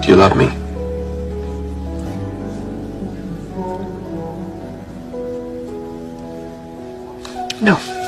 Do you love me? No.